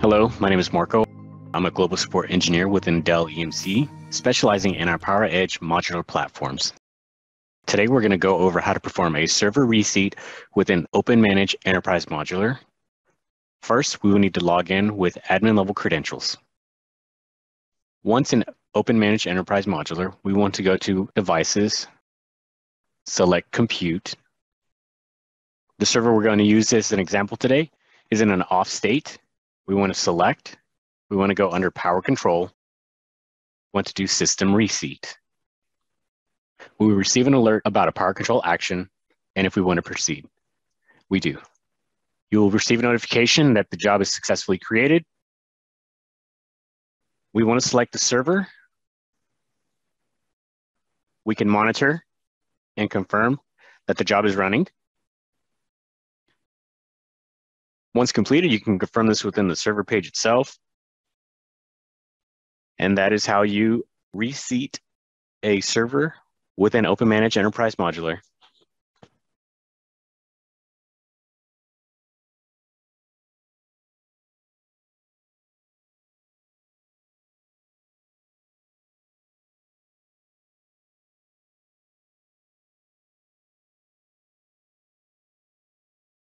Hello, my name is Marco. I'm a global support engineer within Dell EMC, specializing in our PowerEdge modular platforms. Today, we're going to go over how to perform a server reseat within OpenManage Enterprise Modular. First, we will need to log in with admin level credentials. Once in OpenManage Enterprise Modular, we want to go to Devices, select Compute. The server we're going to use as an example today is in an off state. We want to select, we want to go under Power Control, want to do System Reseat we receive an alert about a power control action and if we want to proceed. We do. You will receive a notification that the job is successfully created. We want to select the server. We can monitor and confirm that the job is running. Once completed, you can confirm this within the server page itself. And that is how you reseat a server within OpenManage Enterprise Modular